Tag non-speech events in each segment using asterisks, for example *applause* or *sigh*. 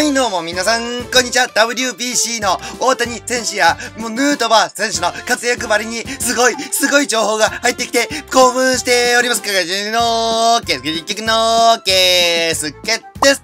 はい、どうも皆さん、こんにちは。WBC の大谷選手や、もうヌートバー選手の活躍ばりに、すごい、すごい情報が入ってきて、興奮しております。かがじのケースケ結局のーけ、すけです。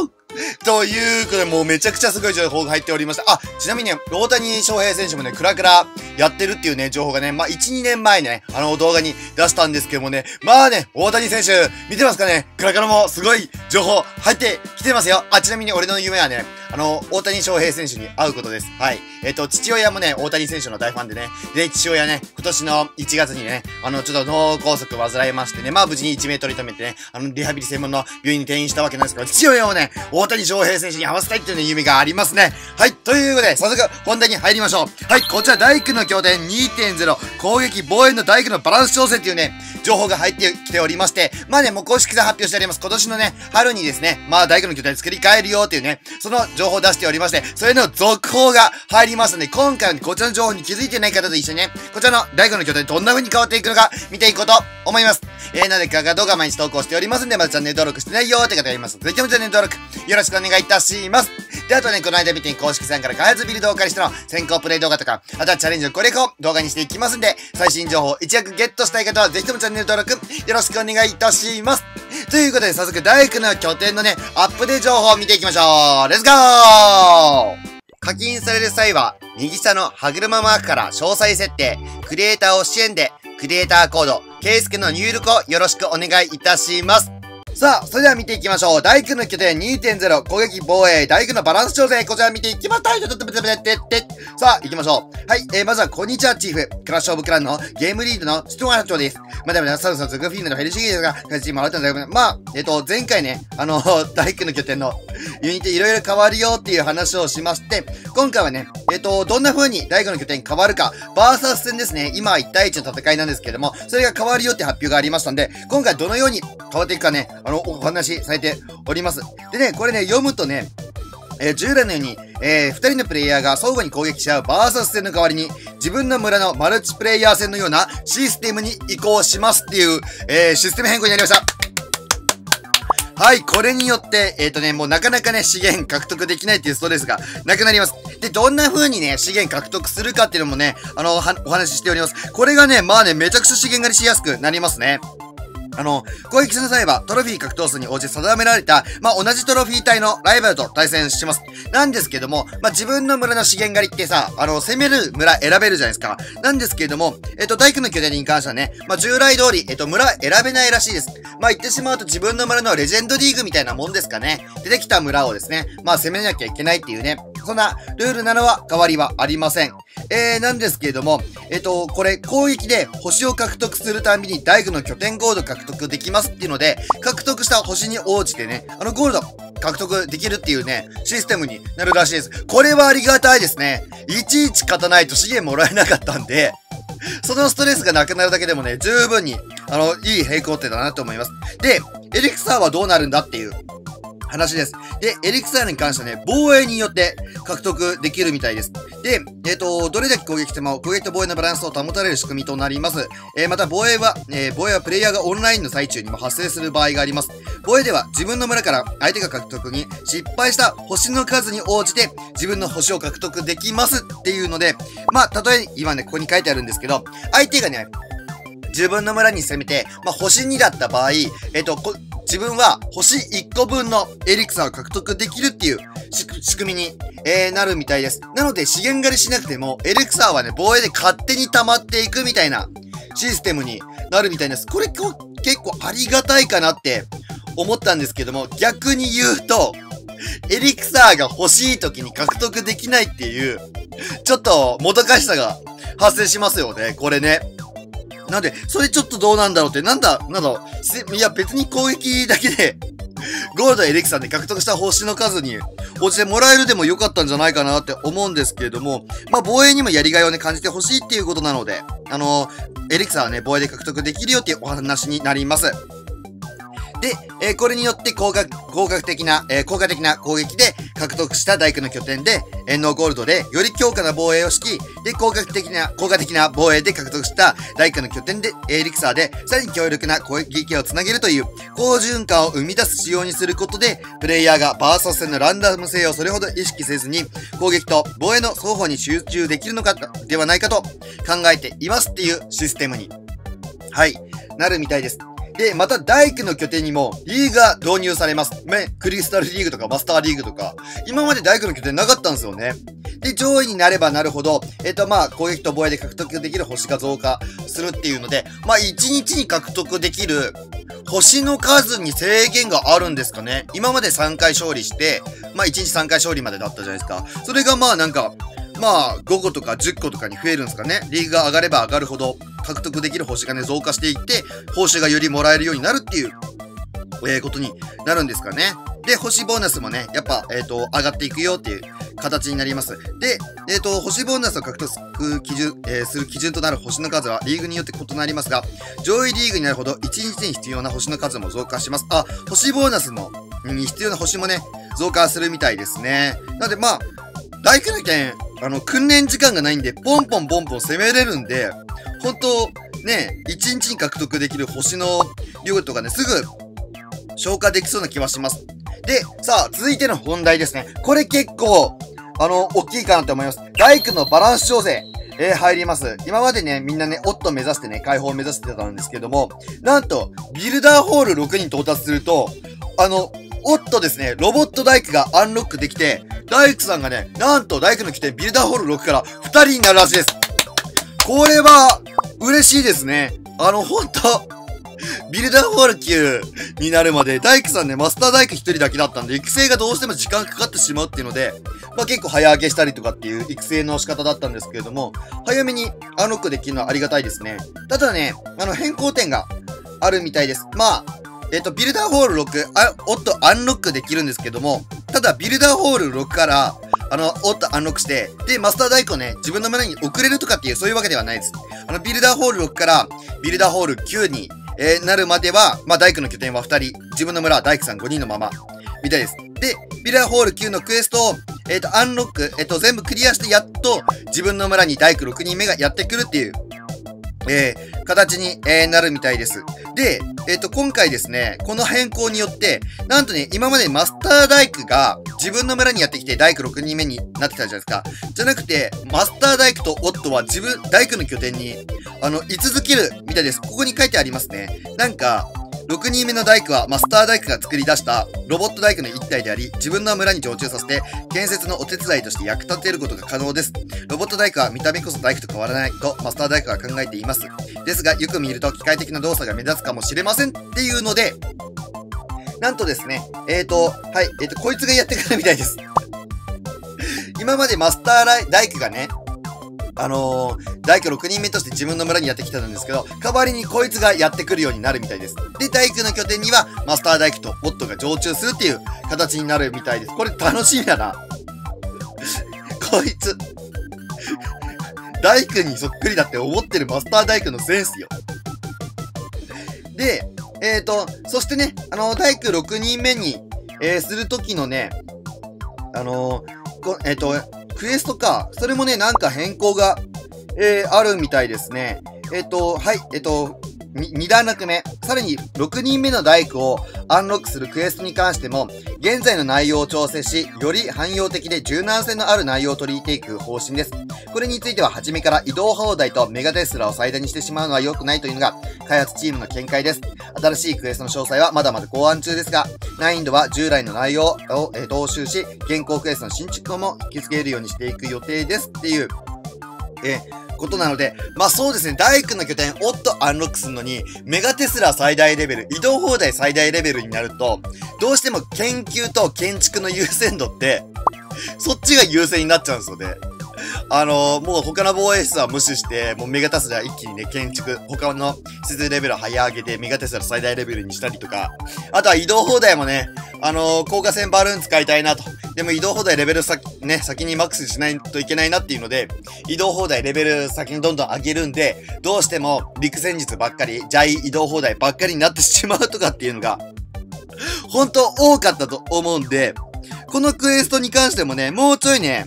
ぽーということで、もうめちゃくちゃすごい情報が入っておりました。あ、ちなみにね、大谷翔平選手もね、クラクラやってるっていうね、情報がね、まあ、1、2年前ね、あの動画に出したんですけどもね、まあね、大谷選手、見てますかね？クラクラもすごい情報入ってきてますよ。あ、ちなみに俺の夢はね、あの、大谷翔平選手に会うことです。はい。えっ、と、父親もね、大谷選手の大ファンでね、で、父親ね、今年の1月にね、あの、ちょっと脳梗塞患いましてね、まあ無事に一命取り留めてね、あの、リハビリ専門の病院に転院したわけなんですけど、父親をね、大谷翔平選手に会わせたいっていうね、夢がありますね。はい。ということで、早速、本題に入りましょう。はい。こちら、大工の拠点2.0、攻撃防衛の大工のバランス調整っていうね、情報が入ってきておりまして、まあね、もう公式で発表してあります。今年のね、春にですね、まあ大工の拠点作り変えるよっていうね、その情報を出しておりまして、それの続報が入りますので、今回は、こちらの情報に気づいてない方と一緒にね、こちらの大工の拠点どんな風に変わっていくのか見ていこうと思います。えー、なので、かが動画毎日投稿しておりますんで、まずチャンネル登録してないよーって方がいます。ぜひともチャンネル登録、よろしくお願いいたします。で、あとね、この間見て公式さんから開発ビルドをお借りしての先行プレイ動画とか、あとはチャレンジのこれを動画にしていきますんで、最新情報一躍ゲットしたい方は、ぜひともチャンネル登録、よろしくお願いいたします。ということで、早速、大工の拠点のね、アップデート情報を見ていきましょうレッツゴー課金される際は、右下の歯車マークから詳細設定、クリエイターを支援で、クリエイターコード、ケイスケの入力をよろしくお願いいたします。さあ、それでは見ていきましょう。大工の拠点2.0攻撃防衛大工のバランス調整。こちら見ていきましたい。さあ、行きましょう。はい、えー、まずは、こんにちは、チーフ。クラッシュオブクランのゲームリードのストア社長です。まあ、でもね、サウスのズグフィールのフェルシギですが、カチームあったんだけど、まあ、えっ、ー、と、前回ね、あの、*laughs* 大工の拠点のユニティいろいろ変わるよっていう話をしまして、今回はね、えっ、ー、と、どんな風に大工の拠点変わるか、バーサス戦ですね、今は1対1の戦いなんですけれども、それが変わるよって発表がありましたんで、今回どのように変わっていくかね、あの、お話しされております。でね、これね、読むとね、えー、従来のように、えー、二人のプレイヤーが相互に攻撃し合うバーサス戦の代わりに、自分の村のマルチプレイヤー戦のようなシステムに移行しますっていう、えー、システム変更になりました。はい、これによって、えっ、ー、とね、もうなかなかね、資源獲得できないっていうストレスがなくなります。で、どんな風にね、資源獲得するかっていうのもね、あの、お話ししております。これがね、まあね、めちゃくちゃ資源狩りしやすくなりますね。あの、攻撃する際はトロフィー獲得数に応じて定められた、まあ、同じトロフィー隊のライバルと対戦します。なんですけども、まあ、自分の村の資源狩りってさ、あの、攻める村選べるじゃないですか。なんですけれども、えっと、大工の拠点に関してはね、まあ、従来通り、えっと、村選べないらしいです。まあ、言ってしまうと自分の村のレジェンドリーグみたいなもんですかね。出てきた村をですね、まあ、攻めなきゃいけないっていうね、そんなルールなのは変わりはありません。えー、なんですけれども、えっ、と、これ、攻撃で星を獲得するたびに大工の拠点ゴード獲得得できますっていうので、獲得した星に応じてね、あのゴールド獲得できるっていうね、システムになるらしいです。これはありがたいですね。いちいち勝たないと資源もらえなかったんで、そのストレスがなくなるだけでもね、十分に、あの、いい平行点だなと思います。で、エリクサーはどうなるんだっていう話です。で、エリクサーに関してはね、防衛によって獲得できるみたいです。で、えっ、ー、と、どれだけ攻撃しても、攻撃と防衛のバランスを保たれる仕組みとなります。えー、また防衛は、えー、防衛はプレイヤーがオンラインの最中にも発生する場合があります。防衛では自分の村から相手が獲得に失敗した星の数に応じて自分の星を獲得できますっていうので、まあ、例え今ね、ここに書いてあるんですけど、相手がね、自分の村に攻めて、まあ、星2だった場合、えっ、と、自分は星1個分のエリクサーを獲得できるっていう仕組みに、えー、なるみたいです。なので資源狩りしなくても、エリクサーはね、防衛で勝手に溜まっていくみたいなシステムになるみたいです。これ結構ありがたいかなって思ったんですけども、逆に言うと、エリクサーが欲しい時に獲得できないっていう、ちょっともどかしさが発生しますよね、これね。なんで、それちょっとどうなんだろうって、なんだ、なんだろう、いや別に攻撃だけで *laughs* ゴールドエレクサンで獲得した星の数に落ちてもらえるでもよかったんじゃないかなって思うんですけれども、まあ防衛にもやりがいをね感じてほしいっていうことなので、あのー、エレクサーはね、防衛で獲得できるよっていうお話になります。で、えーこれによって効果、効果的な、えー効果的な攻撃で獲得した大工の拠点で、えーノーゴールドで、より強化な防衛を敷き、で、効果的な、効果的な防衛で獲得した大工の拠点で、エリクサーで、さらに強力な攻撃をつなげるという、好循環を生み出す仕様にすることで、プレイヤーがバーサス戦のランダム性をそれほど意識せずに、攻撃と防衛の双方に集中できるのか、ではないかと考えていますっていうシステムに、はい、なるみたいです。で、また大工の拠点にもリーグが導入されます。ね、クリスタルリーグとかマスターリーグとか、今まで大工の拠点なかったんですよね。で、上位になればなるほど、えっ、と、まあ、攻撃と防衛で獲得できる星が増加するっていうので、まあ、1日に獲得できる星の数に制限があるんですかね。今まで3回勝利して、まあ、1日3回勝利までだったじゃないですか。それがまあ、なんか、まあ、5個とか10個とかに増えるんですかね。リーグが上がれば上がるほど、獲得できる星がね、増加していって、報酬がよりもらえるようになるっていう、えーことになるんですかね。で、星ボーナスもね、やっぱ、えっ、と、上がっていくよっていう形になります。で、えっ、と、星ボーナスを獲得基準、えーする基準となる星の数はリーグによって異なりますが、上位リーグになるほど1日に必要な星の数も増加します。あ、星ボーナスの、に必要な星もね、増加するみたいですね。なので、まあ、大工の件、あの、訓練時間がないんで、ポンポンポンポン攻めれるんで、本当ね、1日に獲得できる星の量とかね、すぐ消化できそうな気はします。で、さあ、続いての本題ですね。これ結構、あの、大きいかなと思います。大工のバランス調整。えー入ります。今までね、みんなね、オット目指してね、解放を目指してたんですけども、なんと、ビルダーホール6に到達すると、あの、オットですね、ロボット大工がアンロックできて、大工さんがね、なんと大工の起点ビルダーホール6から2人になるらしいです。これは、嬉しいですね。あの、ほんと、ビルダーホール9になるまで、大工さんね、マスター大工1人だけだったんで、育成がどうしても時間かかってしまうっていうので、まあ結構早上げしたりとかっていう育成の仕方だったんですけれども、早めにアンロックできるのはありがたいですね。ただね、あの変更点があるみたいです。まあ、えっ、と、ビルダーホール6、あ、おっとアンロックできるんですけども、ただビルダーホール6から、あの、おっとアンロックして、で、マスター大工をね、自分の村に送れるとかっていう、そういうわけではないです。あの、ビルダーホール6から、ビルダーホール9に、えーなるまでは、まあ、大工の拠点は2人、自分の村は大工さん5人のまま、みたいです。で、ビルダーホール9のクエストを、えっ、と、アンロック、えっ、と、全部クリアしてやっと、自分の村に大工6人目がやってくるっていう、えー形に、えーなるみたいです。で、えっ、と、今回ですね、この変更によって、なんとね、今までマスター大工が自分の村にやってきて大工6人目になってたじゃないですか。じゃなくて、マスター大工と夫は自分、大工の拠点に、あの、居続けるみたいです。ここに書いてありますね。なんか、6人目の大工はマスター大工が作り出したロボット大工の一体であり、自分の村に常駐させて、建設のお手伝いとして役立てることが可能です。ロボット大工は見た目こそ大工と変わらないとマスター大工は考えています。ですが、よく見ると機械的な動作が目立つかもしれませんっていうので、なんとですね、えーと、はい、えーと、こいつがやってくるみたいです。今までマスターライ大工がね、あのー、大工6人目として自分の村にやってきてたんですけど、代わりにこいつがやってくるようになるみたいです。で、大工の拠点には、マスター大工とオットが常駐するっていう形になるみたいです。これ楽しみだな。こいつ。大工にそっくりだって思ってるマスター大工のセンスよ。で、えっ、ー、と、そしてね、あの、大工6人目に、えー、するときのね、あのこえっ、と、クエストか。それもね、なんか変更が、えー、あるみたいですね。えっ、と、はい、えっ、と、み二段落目。さらに、6人目の大工をアンロックするクエストに関しても、現在の内容を調整し、より汎用的で柔軟性のある内容を取り入れていく方針です。これについては、初めから移動放題とメガテスラを最大にしてしまうのは良くないというのが、開発チームの見解です。新しいクエストの詳細はまだまだ考案中ですが、難易度は従来の内容を、踏襲し、現行クエストの新築をも引き付けるようにしていく予定ですっていう、えことなので、まあそうですね、大工の拠点、おっとアンロックするのに、メガテスラ最大レベル、移動放題最大レベルになると、どうしても研究と建築の優先度って、そっちが優先になっちゃうんですよね。あのーもう他の防衛室は無視して、もうメガテスラ一気にね、建築、他の施設レベルを早上げて、メガテスラ最大レベルにしたりとか、あとは移動放題もね、あのー、高架線バルーン使いたいなと。でも移動放題レベル先、ね、先にマックスしないといけないなっていうので、移動放題レベル先にどんどん上げるんで、どうしても陸戦術ばっかり、ジャイ移動放題ばっかりになってしまうとかっていうのが、本当多かったと思うんで、このクエストに関してもね、もうちょいね、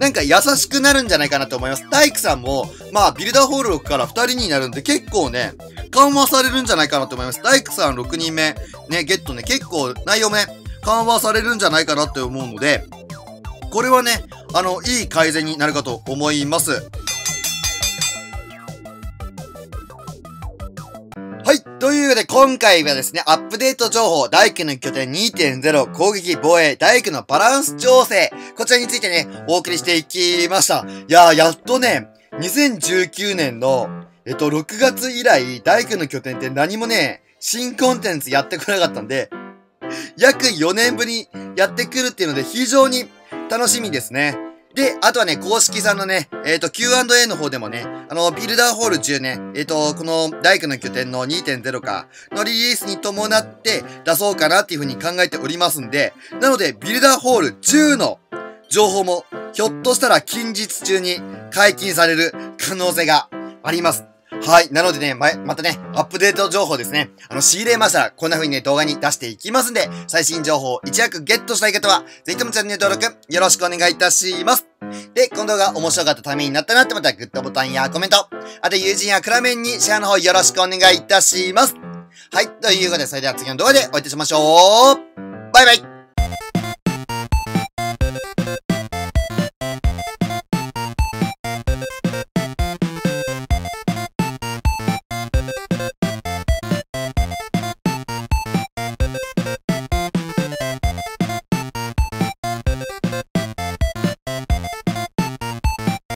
なんか優しくなるんじゃないかなと思います。大工さんも、まあ、ビルダーホール6から2人になるんで、結構ね、緩和されるんじゃないかなと思います。大工さん6人目、ね、ゲットね、結構内容もね、緩和されるんじゃないかなって思うので、これはね、あの、いい改善になるかと思います。はい。というわけで、今回はですね、アップデート情報、大工の拠点2.0攻撃防衛、大工のバランス調整、こちらについてね、お送りしていきました。いやー、やっとね、2019年の、えっと、6月以来、大工の拠点って何もね、新コンテンツやってこなかったんで、約4年ぶりやってくるっていうので、非常に楽しみですね。で、あとはね、公式さんのね、えっ、ー、と、Q&A の方でもね、あの、ビルダーホール10ね、えっ、ー、と、この大工の拠点の2.0かのリリースに伴って出そうかなっていうふうに考えておりますんで、なので、ビルダーホール10の情報も、ひょっとしたら近日中に解禁される可能性があります。はい。なのでね、ま、またね、アップデート情報ですね。あの、仕入れましたら、こんな風にね、動画に出していきますんで、最新情報を一躍ゲットしたい方は、ぜひともチャンネル登録、よろしくお願いいたします。で、この動画面白かったためになったなって思った、グッドボタンやコメント、あと友人やクラメンにシェアの方よろしくお願いいたします。はい。ということで、それでは次の動画でお会いいたしましょう。バイバイ